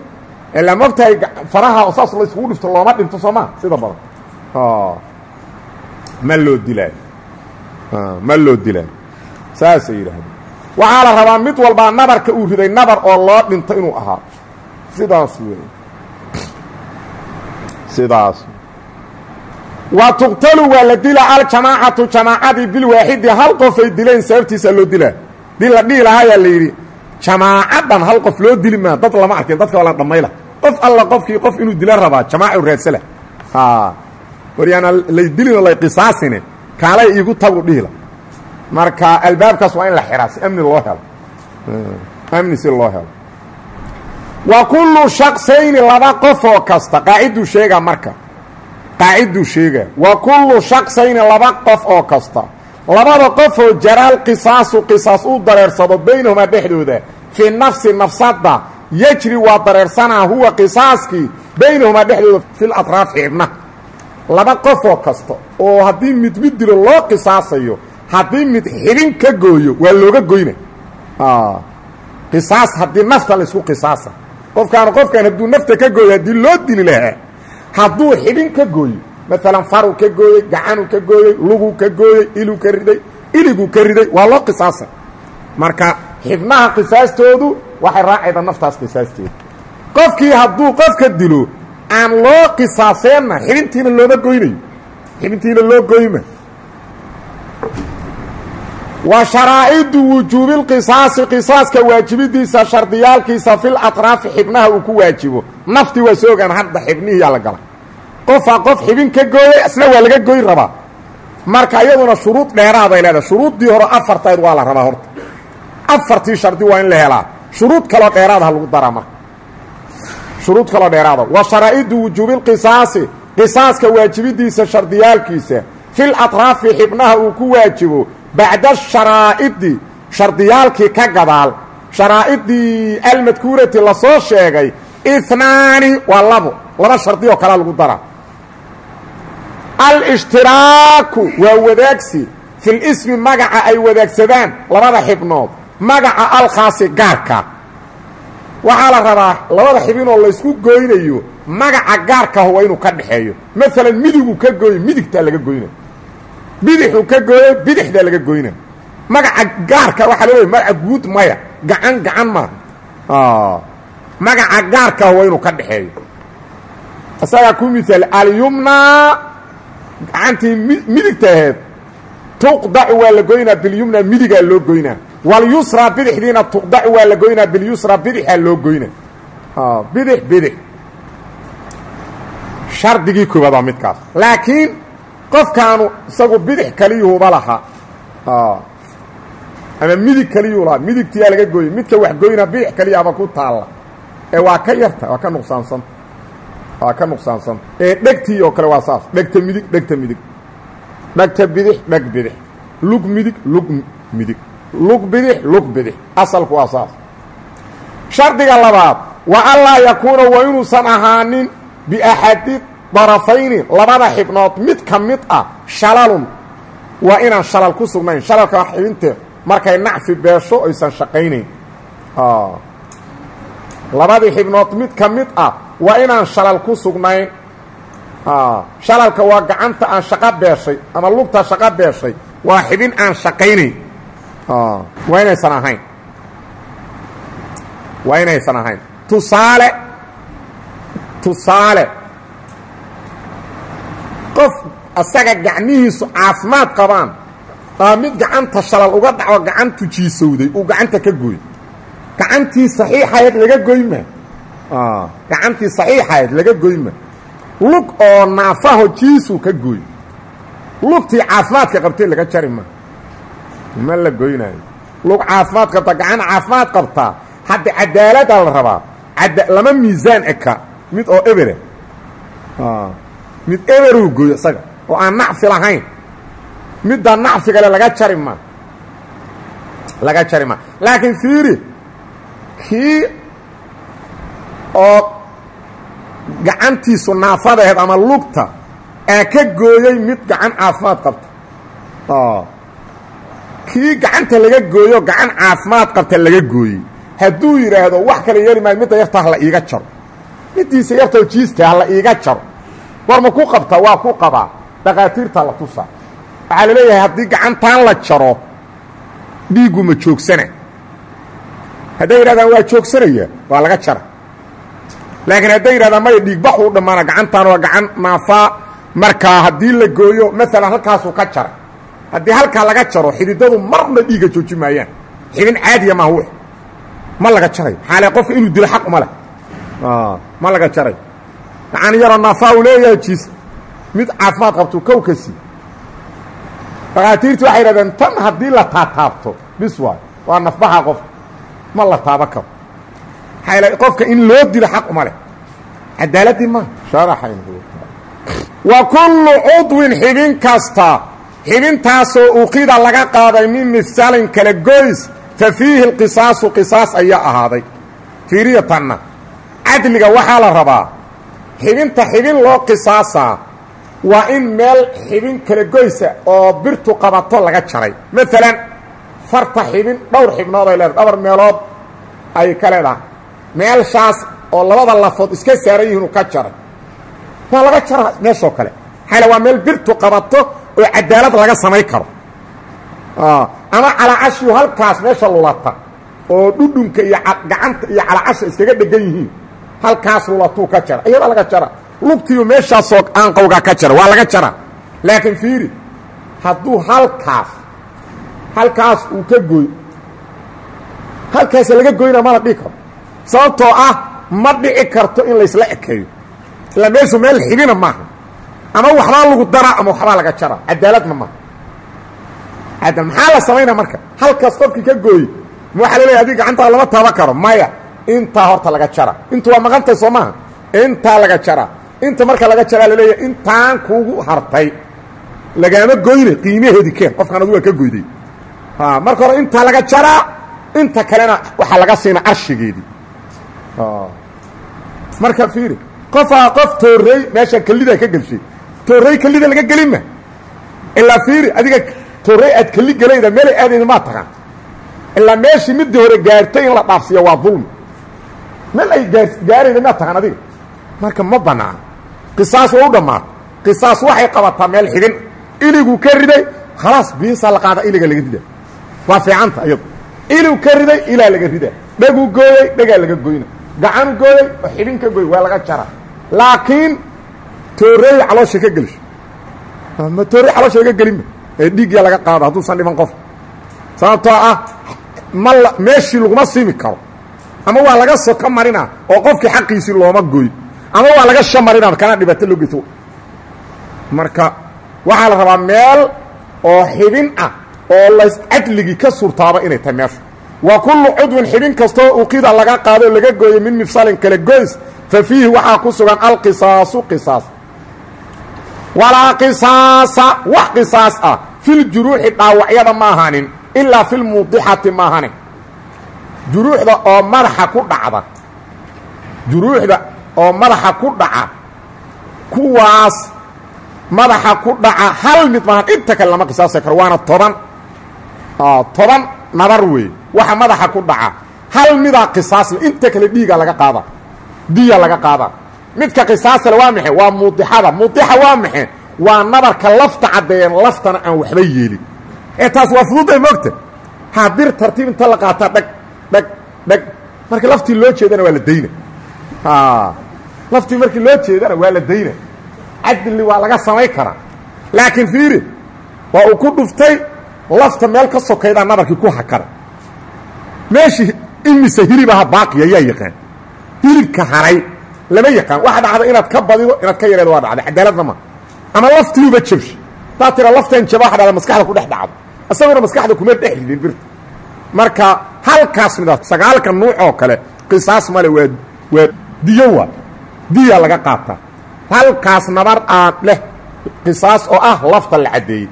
ilaa mogtahay faraha saas la iskugu dhifto looma dhinto soo maa sida badan. Ma loo dilaayo ma loo dilaayo saasay yidhaahdeen waxaa la rabaa mid walbaa nabarka uu riday nabar oo loo dhinto inuu ahaa. Sidaas wey sidaas wa tuqtalu waa la dila aljamaacatu jamaacadii bilwaaxidi hal qofay dileen sababtiisa loo dilaa dii la dhihi lahaayaa la yidhi. Jamaacadan hal qof loo dili maa dad lama arkin dadka waa la dhammayla qof alla qofkii qof inuu dila rabaa jamaacu raadsala waryaana lay dilino lay qisaasine kaalay iigu tagu dhihila marka albaabkaas waa in la xiraa si amni loo helo. Amni si loo helo. Wa kullu shaksayni laba qofoo kasta qaaciduu sheegaa marka. Qaaciduu sheegaa wa kullu shaksayni laba qof oo kasta. Labada qofoo jaraal qisaasu qisaas u dareersado baynahumaa dhexdooda. Fii nafsi nafsadda yejri waa dareersanaa huwa qisaaskii baynahumaa dhexdooda fil atraafi xibna laba qofoo kasta oo haddii mid mid dilo loo qisaasayo haddii mid xibin ka gooyo waa looga goyna. Qisaas haddii nafta laysku qisaasa. Qofkaan qofkaan hadduu nafta ka gooyo haddii loo dili lahaa hadduu xibin ka gooyo maalan faru ka gooyey gacanu ka gooyey lugu ka gooyey ilu ka riday iligu ka riday waa loo qisaasa. Marka xibnaha qisaastoodu waxay raacayda naftaas qisaasteeda qofkii hadduu qofka dilo aan loo qisaaseenna xibintiina looma goynayo xibintiina loo goyma. Wa sharaa'idu wujuubi lqisaasi qisaaska waajibidiisa shardiyaalkiisa fil atraafi xibnaha uu ku waajibo. Naftii waa soo ogaan hadda xibnihiyaa la gala. Qofaa qof xibin ka gooyey isna waa laga goyn rabaa. Marka iyaduna shuruud dheeraaday leedahay. Shuruuddii hore afartayd waa la rabaa horta. Afartii shardi waa in la helaa shuruud kaloo dheeraada ha lagu daraa marka. Shuruud kaloo dheeraada wa sharaa'idu wujuubi lqisaasi qisaaska waajibidiisa shardiyaalkiisa. Fil atraafi xibnaha uu ku waajibo bacda sharaa'idi shardiyaalkii ka gadaal. Sharaa'idii almadkuurati la soo sheegay inaani waa labo laba shardi oo kalea lagu daraa. Alishtiraaku waa wadaagsi. Filismi magaca ay wadaagsadaan labada xibnood magaca alkhaasi gaarka. Waxaa la rabaa labada xibinoo laysku goynayo magaca gaarkaah waa inuu ka dhexeeyo maalan midigu ka gooyo midigtaa laga goyna. Bidixuu ka gooyo bidixdaa laga goyna. Magaca gaarka waxaa loo magaca guud maya gacan gacan maaha magaca gaarkaah waa inuu ka dhexeeyo isagaa ku miaal alyumnaa gacantii midigta aheed tuqdacu waa la goynaa bilyumna midigaa loo goynaa walyusra bidixdiina tuqdacu waa la goynaa bilyusra bidixaa loo goynaa bidix bidix. Shardigii koobaad waa midkaas. Laakiin qofkaanu isagu bidix kaliyuhuba lahaa. Ama midig keliyuu lahaa. Midigtiyaa laga gooyey midka wax goyna bidix keliyaaba ku taalla. Ee waa ka yarta waa ka nuqsaansanta waa ka nuqsaansanta ee dhegtii oo kale waa saas. Dhegta midig dhegta midig. Dhegta bidix dheg bidix. Lug midig lug midig lug bidix lug bidix asalku waa saas. Shardiga labaad wa anlaa yakuuna waa inuusan ahaanin biaxadi darafayni labada xibnood mid ka mid ah shalalun. Waa inaan shalal ku sugnayn. Shalalka xibinte markay nacfi beesho aysan shaqaynayn. Labadii xibnood mid ka mid ah waa inaan shalal ku sugnayn. Shalalka waa gacanta aan shaqo beeshay ama lugta shaqo beeshay waa xibin aan shaqaynayn waa inaysan ahayn waa inaysan ahayn tusaale tusaale qof asaga gacmihiisu caafimaad qabaan aa mid gacanta shalal uga dhaco gacantu jiisowday uu gacanta ka gooy gacantii saxiixayd laga goyma gacantii saxiixayd laga goyma lug oo naafaho jiisuu ka gooy lugtii caafimaadka qabtay laga jari ma ma la goynaayo lug caafimaad qabta gacan caafimaad qabtaa hadda cadaalada la rabaa. Lama miisaan eka. Mid oo ebere mid eberuu gooyo isaga oo aan nacfi lahayn. Midda nacfigale laga jari ma. Laga jari ma. Laakiin fiiri kii oo gacantiisu naafadaheed ama lugta aa ka gooyey mid gacan caafimaad qabta kii gacanta laga gooyo gacan caafimaad qabta laga gooyey. Hadduu yidhaahdo wax kale yeeli maayo midda yarta hala iiga jaro. Middiisa yartoo jiista hala iiga jaro. War ma ku qabta? Waa ku qabaa. Dhakhaatiirta la tusaa waxaa la leeyahay haddii gacantaan la jaro dhiiggu ma joogsana hadday yidhahdaan waa joogsanaya waa laga jara. Laakiin hadday yidhahdaan maya dhiigbaxuu dhammaana gacantaan waa gacan naafaa. Markaa haddii la gooyo maalan halkaasuu ka jara haddii halkaa laga jaro xididadu marna dhiigga jooji maayaan. Xibin caadiya maaha w ma laga jaray. Xaale qofka inuu dilo xaq uma leh. Ma laga jaray. Gacan yaroo naafaa uu leeyahay jiis. Mid caafimaad qabtuu kow ka sii dhakhaatiirtii waxay yidhahdeen tan haddii la taataabto bis waay waa nafbaxa qofka ma la taaba karo. Xaale qofka in loo dilo xaq uma leh. Cadaaladii ma. Sharaxayn wa kullu cudwin xibin kasta xibintaasoo uqida laga qaaday min mifsalin kala goys fa fiihi اlqisaasu qisaas ayaa ahaaday. Fiiriya tanna cadliga waxaa la rabaa xibinta xibin loo qisaasaa waa in meel xibin kala goysa oo birtu qabato laga jaray. Maalan farta xibin dhowr xibnood ay leedahay dhowr meelood ay ka leedahay. Meelshaas oo labada lafood iska saaran yihiin uu ka jaray. Waa laga jaraa meeshoo kale. Xale waa meel birtu qabato oo cadaalad laga samayn karo. Ama calaacashiyu halkaas meesha lulata oo dhudhunka iyo gacanta iyo calaacasha iskaga dhegan yihiin halkaas lulatuu ka jara. Iyadaa laga jara lugtiiyu meeshaasoo aanqowgaa ka jara waa laga jara. Laakiin fiiri hadduu halkaas halkaas uu ka goy halkaas laga goyna mana dhihi karo. Sababtoo ah ma dhici karto in laysla ekeeyo. Ilaa meeshu meel xibina maaha ama waxbaa lagu daraa ama waxbaa laga jaraa cadaaladna maaha maxaa la samaynaa marka? Halkaas qofkii ka gooye ma waxaa la leeya adig gacantaa lama taaba karo maya intaa horta laga jara. Intu waa maqantay soo maaha? Intaa laga jaraa inta marka laga jaraa la leeyahay intaan kuugu hartay. Lagaama goyne qiimaheedii keen qofkan adu waa ka goyday. Marka hore intaa laga jaraa inta kalena waxaa laga siina arshigeedii marka fiiri qofaa qof toorey meesha kelida ka gelshay toorey kelida laga gelinma ilaa fiiri adiga toorey aad keli gelayda meelay aadayda maa taqaan ilaa meeshii midii hore gaartay in la dhaafsiiya waa dulmi meel ay gaa gaarayda maa taqaan adiga. Marka ma banaana qisaas waa u dhammaata qisaas waxay qabataa meel xidhin. Iliguu ka riday khalaas biisaa la qaada iliga laga rida waa fiicanta iyadu iligu ka riday ilaa laga rida dheguu gooyey dhegaa laga goyna gacanu gooyey oo xidhin ka gooy waa laga jara laakiin tooreey caloosha ka gelsho ma toorey caloosha laga gelinma ee dhiigyaa laga qaado hadduusan dhiman qof. Sababtoo ah ma la meeshii laguma siimi karo. Ama waa laga soka marina oo qofkii xaqiisii looma gooy ama waa laga shamarina kana dhibaato loo geyto marka waxaa la rabaa meel oo xibin ah oo lays cadligii ka surtaaba inay tahay meeshu wa kullu cudwin xibin kastoo uqida laga qaado laga gooyo min mifsalin kale goys fa fiihi waxaa ku sugan alqisaasu qisaas walaa qisaasa wax qisaas ah. Filjuruuxi dhaawacyada ma ahanin ilaa filmuudixati ma ahanin juruuxda oo madaxa ku dhacda juruuxda oo madaxa ku dhaca kuwaas madaxa ku dhaca hal mid maahan inta kale lama qisaasay karo waana toban. Toban nabar wey waxa madaxa ku dhaca. Hal midaa qisaasle inta kale dhiiga laga qaada diya laga qaada midka qisaasle waa maxe waa muudixada muudixa waa maxe waa nabarka lafta caddeeyeen laftana aan waxba yeelin. Ee taas waa fududay moogta hadir tartiib inta la qaataa dhag dhag dhag. Markii laftii loo jeedana waa la dayna. Laftii markii loo jeedana waa la dayna. Cadli waa laga samay karaa laakiin fiiri waa uu ku dhuftay lafta meel ka sokaydaa nabarkii ku hakada meeshii imise hilibaha baaqiya yaa yaqaan. Hilibka haray lama yaqaan. Waxa dhacda inaad ka badido inaad ka yareedo waa dhacda cadaaladna ma ama laftiiuba jabsho taa tira laftan jaba waxa dhacda maskaxda ku dhex dhacdo. Isaguna maskaxda kuma dhex ridin birta. Marka halkaas mida sagaalka nuuc oo kale qisaas male waa waa diyo waa diya laga qaataa halkaas nabar aan leh qisaas oo ah lafta la caddeeyey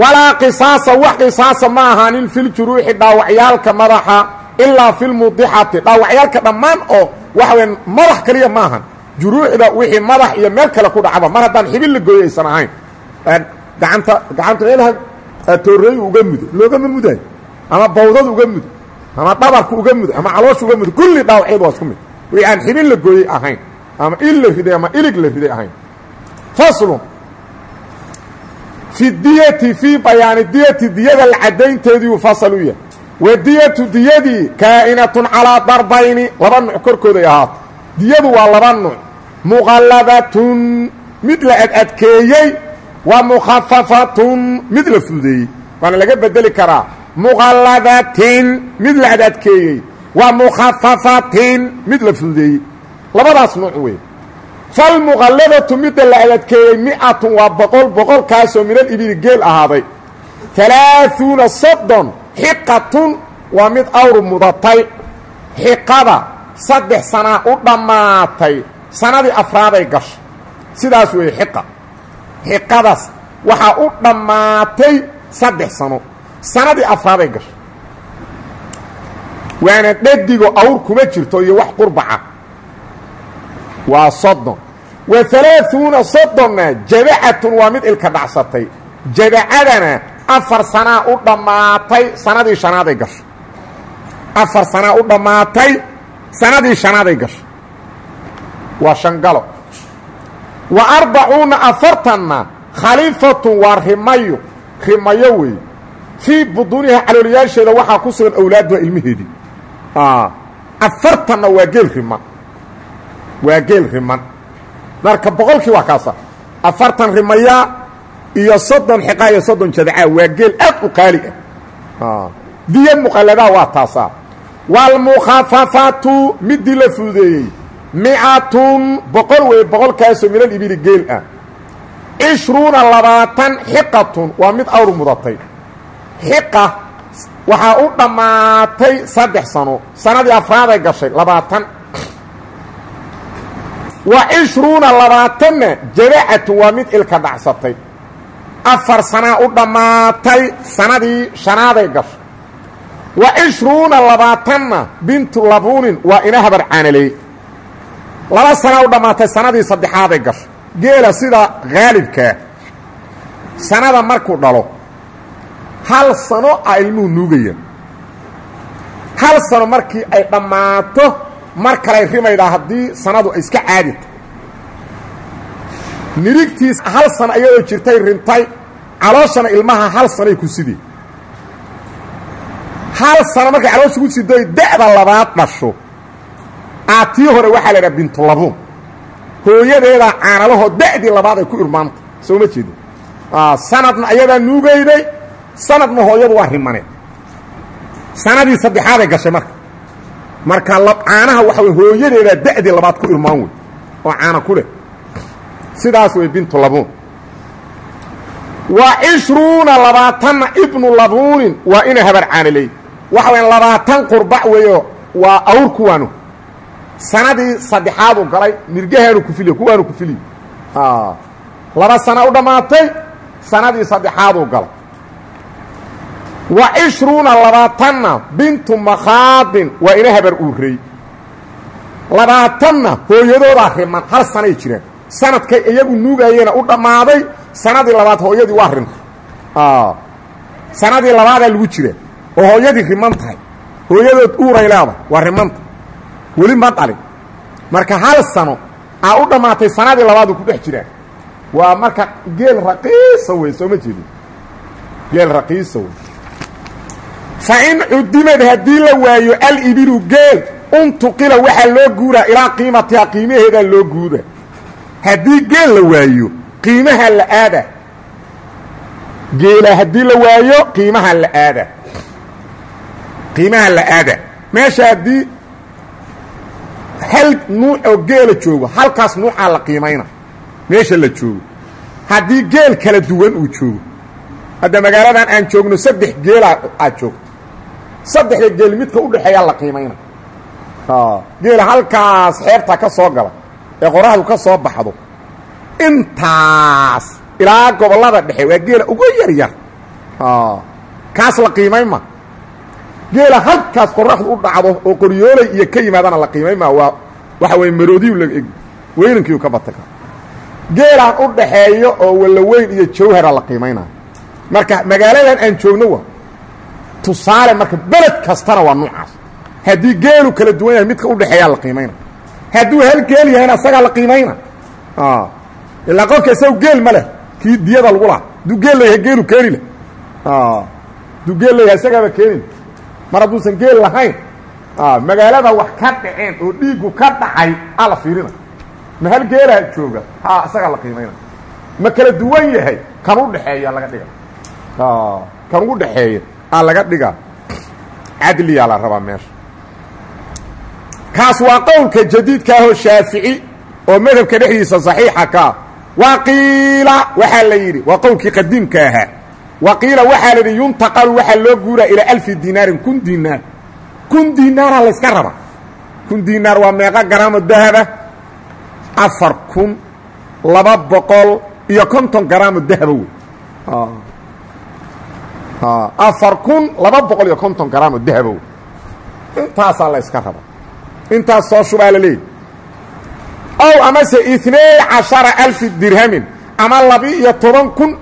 walaa qisaasa wax qisaasa ma ahaanin filjuruuxi dhaawacyaalka madaxa ilaa filmudixati dhaawacyaalka dhammaan oo waxa weya madax kaliya ma ahan juruuxda wixii madax iyo meel kale ku dhacba mar haddaan xibin la gooyo aysan ahayn gacanta gacanta meelaha tooreeyu uga mudo loogama mudayo ama bawdada uga mudo ama dhabarka uga mudo ama caloosha uga mudo kulli dhaawacyadu waa isku mid. Wixii aan xibin la gooyey ahayn ama il la riday ama ilig la riday ahayn. Faslun fi diyati fii bayaani diyati diyada la caddaynteediiu fasal u yahay wa diyatu diyadii kaa'inatun calaa darbayni laba nuuc korkooday ahaato diyadu waa laba nuuc. Muqalladatun mid la adadkeeyey wa mukhafafatun mid la fududeeyey waana laga bedeli karaa. Muqalladatin mid la adadkeeyey wa mukhafafatin mid la fududeeyey labadaas nuuc wey falmuqalladatu midda la adadkeeyey mi-atun waa boqol boqolkaasoo minal ibili geel ahaaday. Halaaثuuna soddon xiqatun waa mid awr mudatay. Xiqada saddex sanaa u dhammaatay. Sanadii afraaday gashay sidaas weeye xiqa xiqadaas waxaa u dhammaatay saddex sano. Sanadii afraaday gashay waana dhadigo awr kuma jirto iyo wax qurbaca. Waa soddon. Wa halaaثuuna soddonna jadacatun waa mid ilka dhacsatay. Jadacadana afar sanaa u dhammaatay sanadii shanaaday gashay afar sanaa u dhammaatay sanadii shanaaday gashay waa shangalo wa arbacuuna afartanna khaliifatun waa rimayo rimayo weeye fii buduuniha calooliyaasheeda waxaa ku sugan awlaaduha ilmaheedii afartanna waa geel riman. Waa geel riman. Marka boqolkii waa kaasa. Afartan rimaya iyo soddon xiqa iyo soddon jadacaa waa geel aad u qaali ah. Diya muqalladaa waa taasaa. Waalmukhafafatu midii la fududeeyey micatun boqol wey boqolkaasoo minal ibili geel ah. Cishruuna labaatan xiqatun waa mid awr mudatay. Xiqa waxaa u dhammaatay saddex sano sanadii afraaday gashay labaatan. Wa cishruuna labaatanna jadacatun waa mid ilka dhacsatay afar sanaa u dhammaatay sanadii shanaaday gashay wa cishruuna labaatanna bintu labuunin waa ina habar caanaleey laba sanaa u dhammaatay sanadii saddexaaday gashay geela sida haalibkaa sanada markuu dhalo hal sano a ilmuhu nuugaya hal sano markii ay dhammaato mar kaley rimaydaa haddii sanadu ay iska caadita nirigtiis hal sano iyadoo jirtay rintay calooshana ilmaha hal sanoy ku sideen hal sano markay caloosha ku sidoy da'da labaad dhasho. Aa tii hore waxaa la idhaha bintulabuun hooyadeedaa caanalahoo da'dii labaad ay ku irmaanta soo ma jeedin? Sanadna ayadaa nuugayday sanadna hooyadu waa rimaneed sanadii saddexaaday gashay marka. Marka caanaha waxa wey hooyadeedaa da'dii labaad ku irmaan wey oo caana ku leh sidaas wey bintu labuun. Wa cishruuna labaatanna ibnu labuunin waa ina habar caanaley waxa waya labaatan qurbac weeyo waa awr kuwaanu. Sanadii saddexaadu galay nirgahaanu ku filiy kuwaanu ku filiy laba sana u dhammaatay sanadii saddexaaduu galay. Wa cishruuna labaatanna bintu makhaadin waa ina habar uurey labaatanna hooyadoodaa riman hal sanay jiraan sanadkay iyagu nuugayena u dhammaaday sanadii labaad hooyadii waa rintay. Sanadii labaadaa lagu jira oo hooyadii riman tahay. Hooyadood uuray leedahay waa rimanta weli ma dhalin. Marka hal sano aa u dhammaatay sanadii labaadu ku dhex jiraan waa marka geel raqiisa wey soo ma jeedin. Geel raqiisa wey fa in cudimad haddii la waayo alibilu geel untuqila waxaa loo guuraa ilaa qiimatiha qiimaheedaa loo guuda haddii geel la waayo qiimaha la aada. Geela haddii la waayo qiimaha la aada. Qiimaha la aada. Meesha haddii hal nuuc oo geela joogo halkaas nuucaa la qiimayna. Meesha la joogo. Haddii geel kala duwan uu joogo. Hadda magaaladan aan joogno saddex geelaa aad joogto. Saddexda geel midka u dhexeeyaa la qiimayna. Geela halkaas xeebta ka soo gala ee qoraxdu ka soo baxdo. Intaas ilaa gobollada dhexe waa geela ugu yar yar kaas la qiimayma geela halkaas qoraxdu u dhacdo oo qoryoolay iyo ka yimaadana la qiimayma waa waxa weye maroodiyu la eg weynankiiu ka bata geelaan u dhaxeeyo oo wallaweyn iyo jawhara la qiimaynaya marka magaaladan aan joogno wa tusaale marka beled kastana waa nuucaas haddii geelu kala duwan yahay midka udhexeeyaa la qiimayna hadduu hal geel yahayna asagaa la qiimayna. Ilaa qofka isagu geel ma leh. Kii diyada lagu laha hadduu geel layahay geelu keeni leh. Hadduu geel layahay isagaaba keenin. Mar hadduusan geel lahayn magaalada wax ka dhaceen oo dhiiggu ka dhacay aa la fiirina. Ma hal geelaa jooga ha isagaa la qiimayna. Ma kala duwan yahay kan u dhexeeya laga dhiga. Kan ugu dhexeeya aa laga dhigaa cadliyaa la rabaa meesha kaas waa qowlka jadiidka ahoo shaafici oo madhabka dhexdiisa saxiixa ka ah. Wa qiila waxaa la yidhi waa qowlkii qadiimka ahaa. Wa qiila waxaa la yidhi yuntaqalu waxaa loo guuraa ilaa alfi dinaarin kun dinaar. Kun dinaaraa layska raba. Kun dinaar waa meeqa garaamo dahaba. Afar kun laba boqol iyo konton garaamo dahaba wey. Afar kun laba boqol iyo konton garaamo dahaba wey. Intaasaa la raba intaas soo shubaa la leeyahy. Ow amase inay cashara alfi dirhamin ama laba-iyo toban kun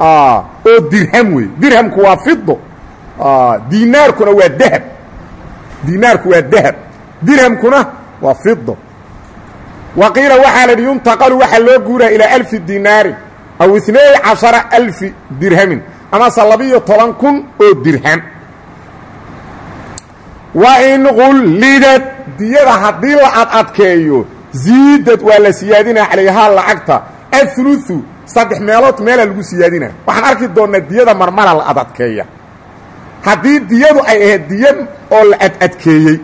oo dirham wey dirhamku waa fido dinaarkuna waa dahab. Dinaarku waa dahab. Dirhamkuna waa fido wa qiila waxaa la yuntaqalu waxaa loo guuraa ilaa alfi dinaarin aw inay cashara alfi dirhamin amase laba-iyo toban kun oo dirham. Wa in qullidad diyada haddii la ad adkeeyo ziidad waa la siyaadinaa calayhaa lacagta. Auluثu saddex meelood meelaa lagu siyaadinaa. Waxaan arki doonnaa diyada marmara la ad adkeeya haddii diyadu ay ahayd diya oo la ad adkeeyey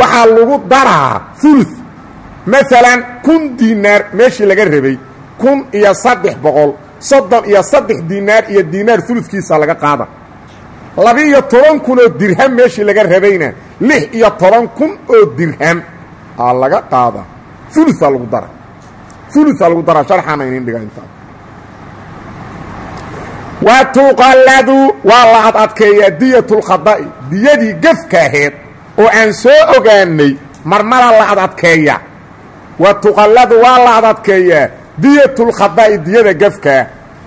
waxaa lagu daraa ulu maalan kun dinaar meeshii laga rabay kun iyo saddex boqol soddon iyo saddex dinaar iyo dinaar uludkiisa laga qaada. Laba-iyo toban kun oo dirham meeshii laga rabayna lix iyo toban kun oo dirham aa laga qaada. Uluaa lagu dara. Uluaa lagu dara sharxaana inin dhiga intaa wa tuqalladu waa la ad adkeeyaa diyatulkhada'i diyadii gefka aheed oo aan soo ogaanay marmara la ad adkeeya. Wa tuqalladu waa la ad adkeeyaa diyatulkhada'i diyada gefkaa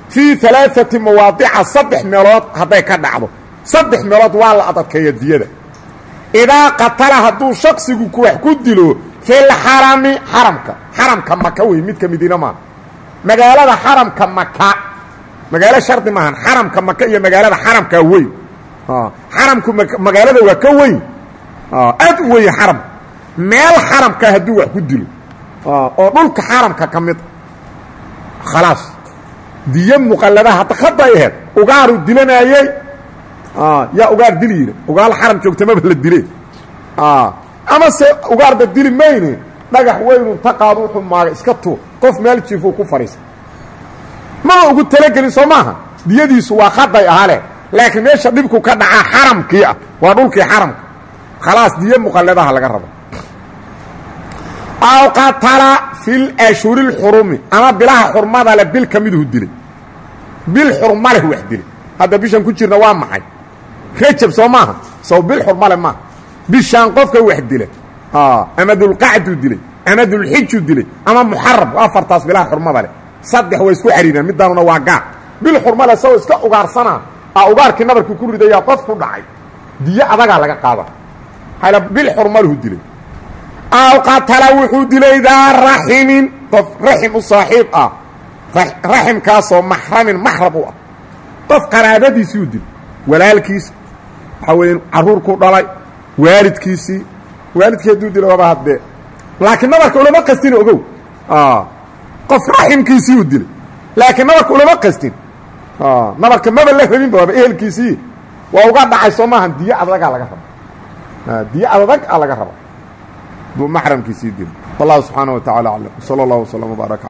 fii alaaati mawaadica saddex meelood hadday ka dhacdo. Saddex meelood waa la adadkeeya diyada idaa qatala hadduu shaksigu ku wax ku dilo filxarami xaramka xaramka maka wey midka madiina maaha magaalada xaramka maka magaalo shardi maahan xaramka maka iyo magaalada xaramkaa weyn xaramku magaalada waa ka weyn aad u weyn xaramka meel xaramka hadduu wax ku dilo oo dhulka xaramka ka mid khalaas diyo muqalladaha hadda aheyd ugaaru dilanaayey yaa ugaar dili yidhi ugaal xaram joogta maba la dile. Ama se ugaarba dili mayne dhagax weynu ta qaado wuxuu maaga iska tuur qof meel jiifuu ku fadhiisa maba ugu talagelin soo maaha? Diyadiisu waa khaday ahale laakiin meesha dhibku ka dhacaa xaramkii ah waa dhulkii xaramka. Khalaas diyo muqalladaha laga rabo. Aw qatala fil ashhuri lxurumi ama bilaha xurmada le bil ka miduhu dilay bil xurma leh wax dilay hadda bishan ku jirna waa maxay rajab soo maaha. Sow bil xurma leh maaha bishaan qofka wax dila ama dulqacduu dilay. Ama dulxijuu dilay. Ama muxaram afartaas bilaha xurmada leh. Saddex way isku xariireen midaanuna waa gaar. Bil xurma leh sao iska ugaarsanaa. A ugaarkii nabarkii ku ridayaa qof ku dhacay. Diyo adagaa laga qaada. Hala bil xurmaluhu dilay. Aw qatala wuxuu dilay daa raximin. Qof raxim u saaxiib ah. Raximkaasoo maxramin maxram u ah. Qof qaraabadiisii u dilay. Walaalkiis waxaa weya carruur ku dhalay waalidkiisii waalidkii hadduu dilo waaba haddee laakiin nabarka ulama qastin ogow. Ah, qof raximkiisii uu dilay. Laakiin nabarka ulama qastin nabarka ah, maba la rabinba waaba ehelkiisii. Waa uga dhacay soo maahan diyo adagaa laga raba. Ah, diyo adag a laga raba. Maxramkiisii dilay. Wallahu subxaana wa tacala aclam sala allah wslam wbaaraka